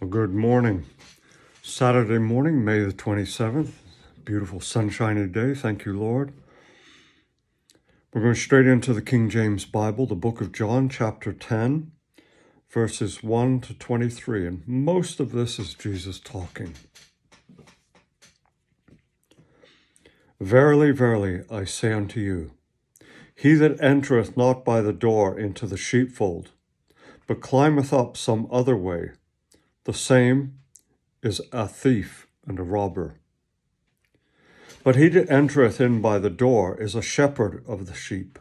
Well, good morning. Saturday morning, May the 27th. Beautiful sunshiny day. Thank you, Lord. We're going straight into the King James Bible, the book of John, chapter 10, verses 1 to 23. And most of this is Jesus talking. Verily, verily, I say unto you, he that entereth not by the door into the sheepfold, but climbeth up some other way, the same is a thief and a robber. But he that entereth in by the door is a shepherd of the sheep.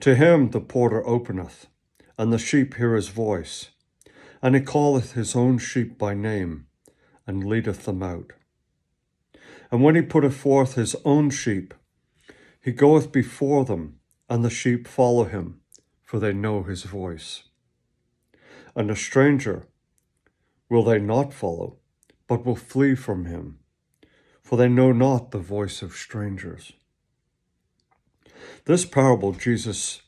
To him the porter openeth, and the sheep hear his voice, and he calleth his own sheep by name, and leadeth them out. And when he putteth forth his own sheep, he goeth before them, and the sheep follow him, for they know his voice. And a stranger will they not follow, but will flee from him, for they know not the voice of strangers. This parable Jesus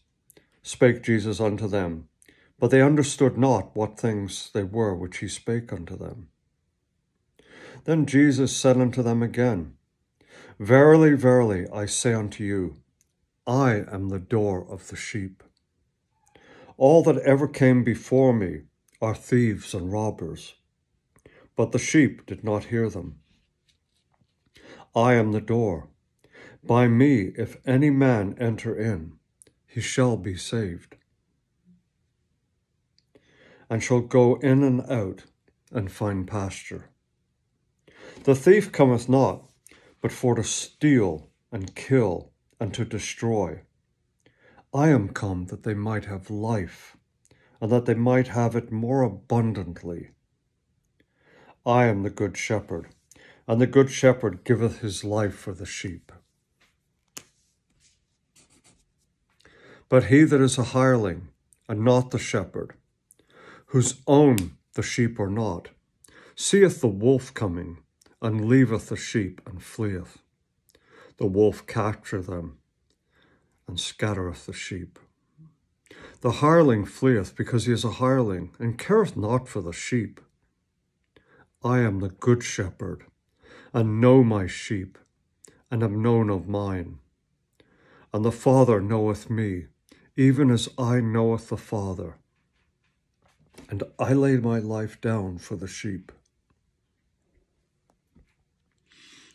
spake Jesus unto them, but they understood not what things they were which he spake unto them. Then Jesus said unto them again, Verily, verily, I say unto you, I am the door of the sheep. All that ever came before me are thieves and robbers, but the sheep did not hear them. I am the door. By me, if any man enter in, he shall be saved, and shall go in and out and find pasture. The thief cometh not, but for to steal and kill and to destroy. I am come that they might have life, and that they might have it more abundantly. I am the good shepherd, and the good shepherd giveth his life for the sheep. But he that is a hireling, and not the shepherd, whose own the sheep are not, seeth the wolf coming, and leaveth the sheep, and fleeth. The wolf captureth them, and scattereth the sheep. The hireling fleeth because he is a hireling, and careth not for the sheep. I am the good shepherd, and know my sheep, and am known of mine. And the Father knoweth me, even as I knoweth the Father. And I lay my life down for the sheep.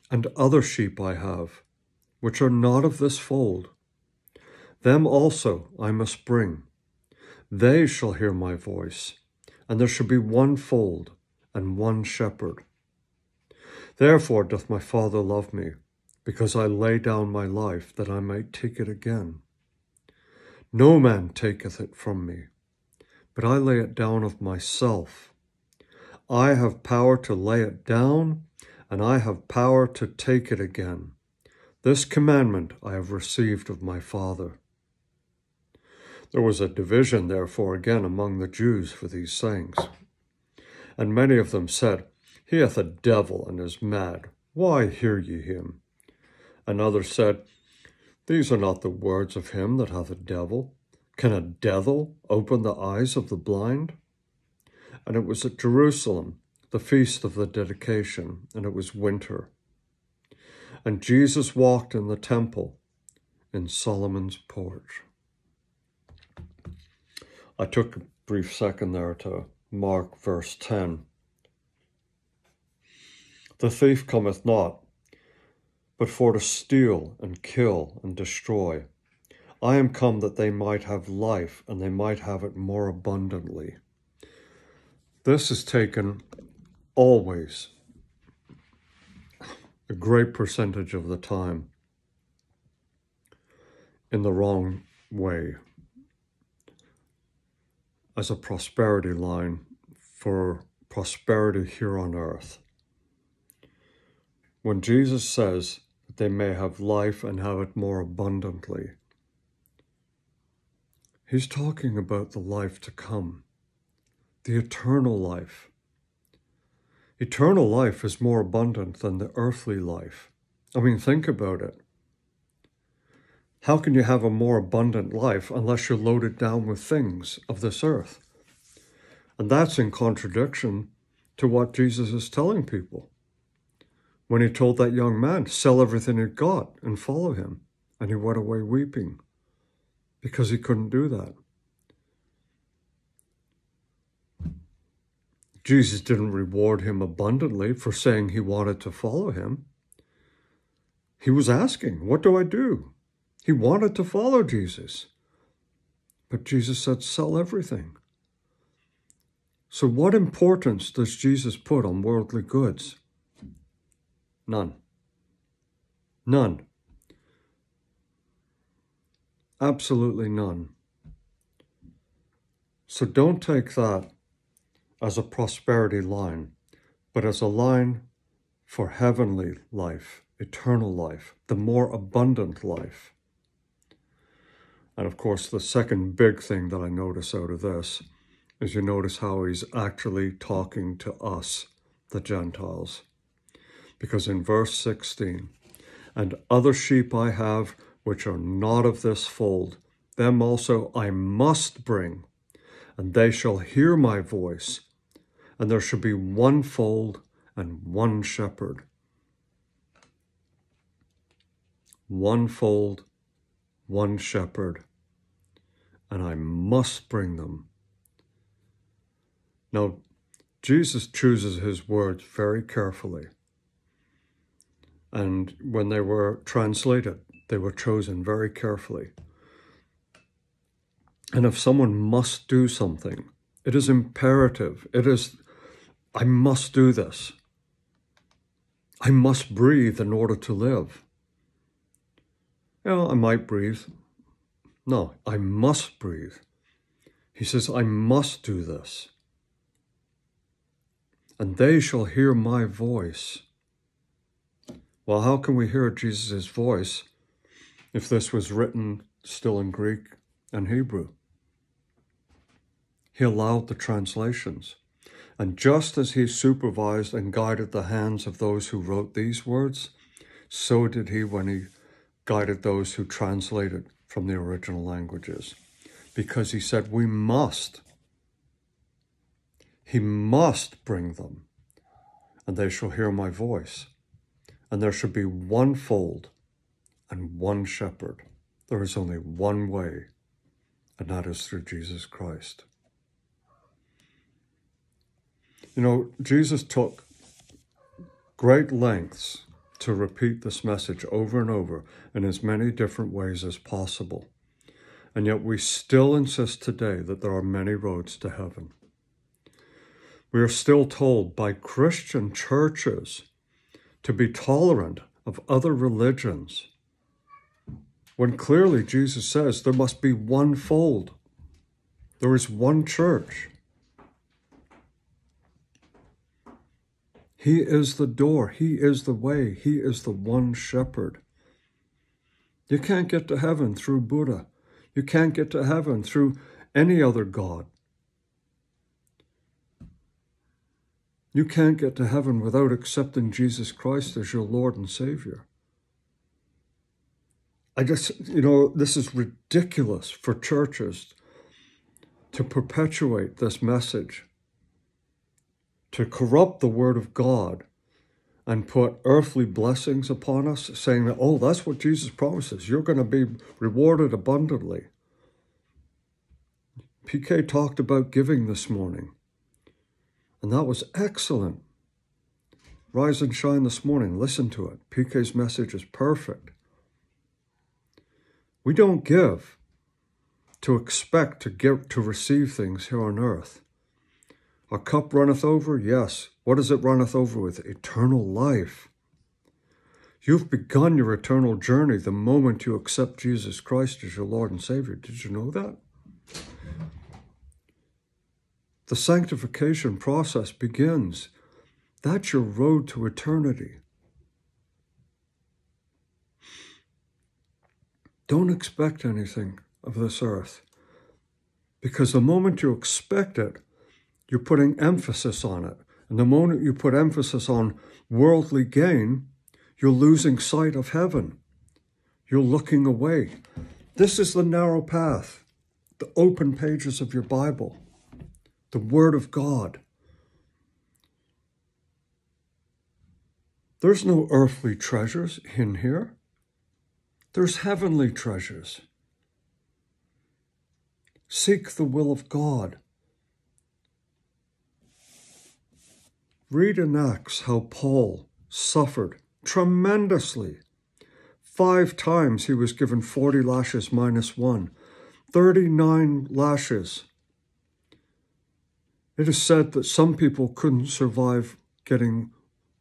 And other sheep I have, which are not of this fold. Them also I must bring. They shall hear my voice, and there shall be one fold and one shepherd. Therefore doth my Father love me, because I lay down my life that I might take it again. No man taketh it from me, but I lay it down of myself. I have power to lay it down, and I have power to take it again. This commandment I have received of my Father. There was a division, therefore, again among the Jews for these sayings. And many of them said, He hath a devil and is mad. Why hear ye him? And others said, These are not the words of him that hath a devil. Can a devil open the eyes of the blind? And it was at Jerusalem, the feast of the dedication, and it was winter. And Jesus walked in the temple in Solomon's porch. I took a brief second there to Mark verse 10. The thief cometh not, but for to steal and kill and destroy. I am come that they might have life, and they might have it more abundantly. This is taken always, a great percentage of the time, in the wrong way as a prosperity line for prosperity here on earth. When Jesus says that they may have life and have it more abundantly, he's talking about the life to come, the eternal life. Eternal life is more abundant than the earthly life. I mean, think about it. How can you have a more abundant life unless you're loaded down with things of this earth? And that's in contradiction to what Jesus is telling people. When he told that young man, sell everything he got and follow him. And he went away weeping because he couldn't do that. Jesus didn't reward him abundantly for saying he wanted to follow him. He was asking, What do I do? He wanted to follow Jesus. But Jesus said, Sell everything. So, what importance does Jesus put on worldly goods? None. None. Absolutely none. So, don't take that as a prosperity line, but as a line for heavenly life, eternal life, the more abundant life. And of course, the second big thing that I notice out of this is you notice how he's actually talking to us, the Gentiles. Because in verse 16, and other sheep I have which are not of this fold, them also I must bring, and they shall hear my voice, and there shall be one fold and one shepherd. One fold, one shepherd, and I must bring them. Now, Jesus chooses his words very carefully. And when they were translated, they were chosen very carefully. And if someone must do something, it is imperative. It is I must do this. I must breathe in order to live. You know, I might breathe. No, I must breathe. He says, I must do this. And they shall hear my voice. Well, how can we hear Jesus' voice if this was written still in Greek and Hebrew? He allowed the translations. And just as he supervised and guided the hands of those who wrote these words, so did he when he guided those who translated from the original languages. Because he said, We must. He must bring them, and they shall hear my voice. And there shall be one fold and one shepherd. There is only one way, and that is through Jesus Christ. You know, Jesus took great lengths to repeat this message over and over in as many different ways as possible. And yet we still insist today that there are many roads to heaven. We are still told by Christian churches to be tolerant of other religions, when clearly Jesus says there must be one fold, there is one church. He is the door. He is the way. He is the one shepherd. You can't get to heaven through Buddha. You can't get to heaven through any other God. You can't get to heaven without accepting Jesus Christ as your Lord and Savior. I just, you know, this is ridiculous for churches to perpetuate this message to corrupt the word of God and put earthly blessings upon us, saying that, oh, that's what Jesus promises. You're going to be rewarded abundantly. PK talked about giving this morning, and that was excellent. Rise and shine this morning. Listen to it. PK's message is perfect. We don't give to expect to give to receive things here on earth. Our cup runneth over? Yes. What does it runneth over with? Eternal life. You've begun your eternal journey the moment you accept Jesus Christ as your Lord and Savior. Did you know that? The sanctification process begins. That's your road to eternity. Don't expect anything of this earth because the moment you expect it, you're putting emphasis on it. And the moment you put emphasis on worldly gain, you're losing sight of heaven. You're looking away. This is the narrow path, the open pages of your Bible. the Word of God. There's no earthly treasures in here. There's heavenly treasures. Seek the will of God. Read in Acts how Paul suffered tremendously. Five times he was given 40 lashes minus one, 39 lashes. It is said that some people couldn't survive getting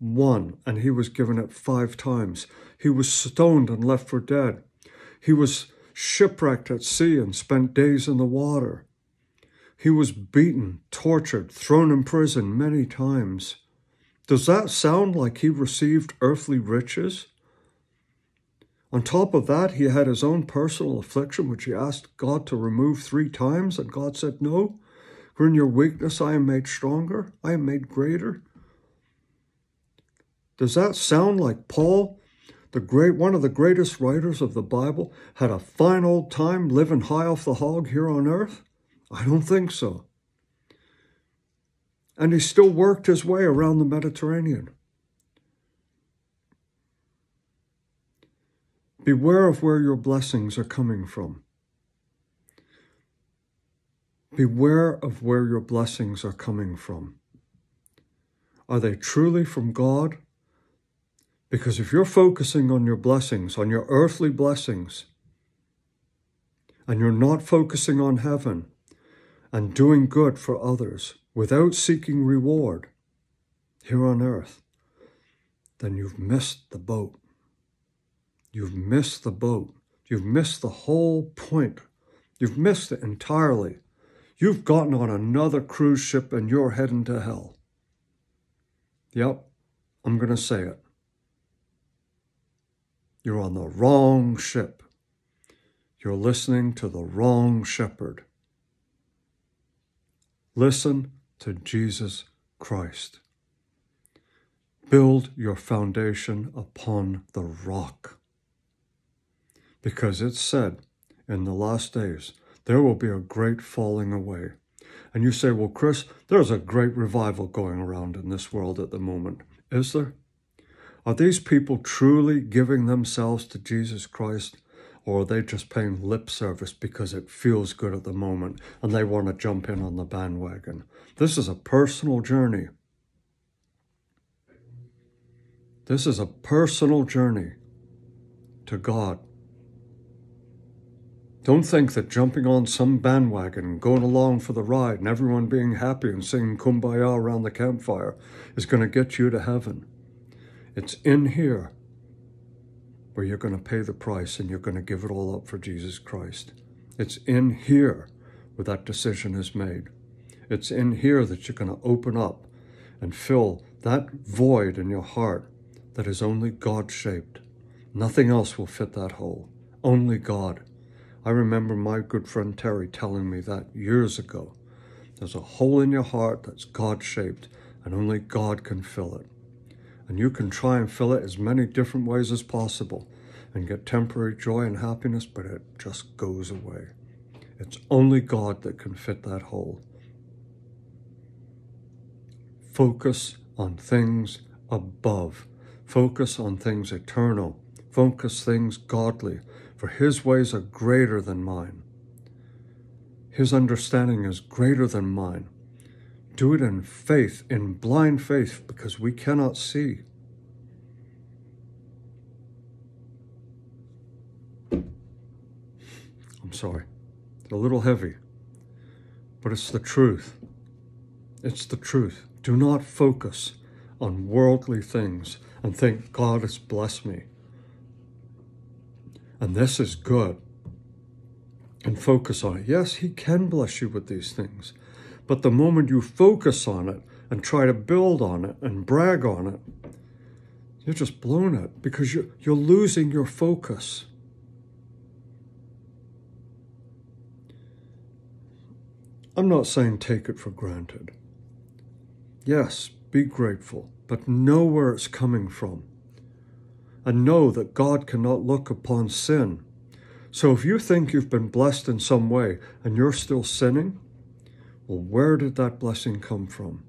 one, and he was given it five times. He was stoned and left for dead. He was shipwrecked at sea and spent days in the water. He was beaten, tortured, thrown in prison many times. Does that sound like he received earthly riches? On top of that, he had his own personal affliction, which he asked God to remove three times, and God said, No, for in your weakness I am made stronger, I am made greater. Does that sound like Paul, the great one of the greatest writers of the Bible, had a fine old time living high off the hog here on earth? I don't think so. And he still worked his way around the Mediterranean. Beware of where your blessings are coming from. Beware of where your blessings are coming from. Are they truly from God because if you're focusing on your blessings, on your earthly blessings, and you're not focusing on heaven and doing good for others without seeking reward here on earth, then you've missed the boat. You've missed the boat. You've missed the whole point. You've missed it entirely. You've gotten on another cruise ship and you're heading to hell. Yep, I'm going to say it. You're on the wrong ship. You're listening to the wrong shepherd. Listen to Jesus Christ. Build your foundation upon the rock. Because it's said in the last days, there will be a great falling away. And you say, well, Chris, there's a great revival going around in this world at the moment. Is there? Are these people truly giving themselves to Jesus Christ? Or are they just paying lip service because it feels good at the moment and they want to jump in on the bandwagon? This is a personal journey. This is a personal journey to God. Don't think that jumping on some bandwagon and going along for the ride and everyone being happy and singing kumbaya around the campfire is going to get you to heaven. It's in here where you're going to pay the price and you're going to give it all up for Jesus Christ. It's in here where that decision is made. It's in here that you're going to open up and fill that void in your heart that is only God shaped. Nothing else will fit that hole. Only God. I remember my good friend Terry telling me that years ago. There's a hole in your heart that's God shaped, and only God can fill it and you can try and fill it as many different ways as possible and get temporary joy and happiness, but it just goes away. It's only God that can fit that hole. Focus on things above. Focus on things eternal. Focus things godly, for His ways are greater than mine. His understanding is greater than mine. Do it in faith, in blind faith, because we cannot see. I'm sorry. It's a little heavy, but it's the truth. It's the truth. Do not focus on worldly things and think God has blessed me. And this is good. And focus on it. Yes, He can bless you with these things. But the moment you focus on it and try to build on it and brag on it, you're just blown it because you're, you're losing your focus. I'm not saying take it for granted. Yes, be grateful, but know where it's coming from. And know that God cannot look upon sin. So if you think you've been blessed in some way and you're still sinning, Well, where did that blessing come from?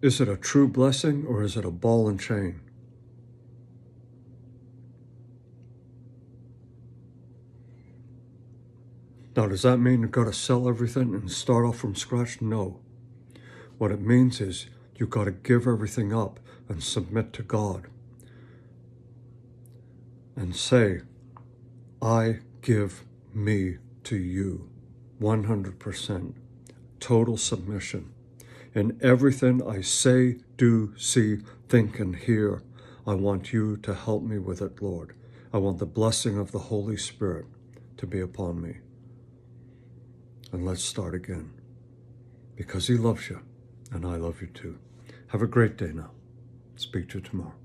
Is it a true blessing or is it a ball and chain? Now, does that mean you've got to sell everything and start off from scratch? No. What it means is you've got to give everything up and submit to God and say, I give me to you 100%. Total submission. In everything I say, do, see, think, and hear, I want you to help me with it, Lord. I want the blessing of the Holy Spirit to be upon me. And let's start again. Because He loves you, and I love you too. Have a great day now. Speak to you tomorrow.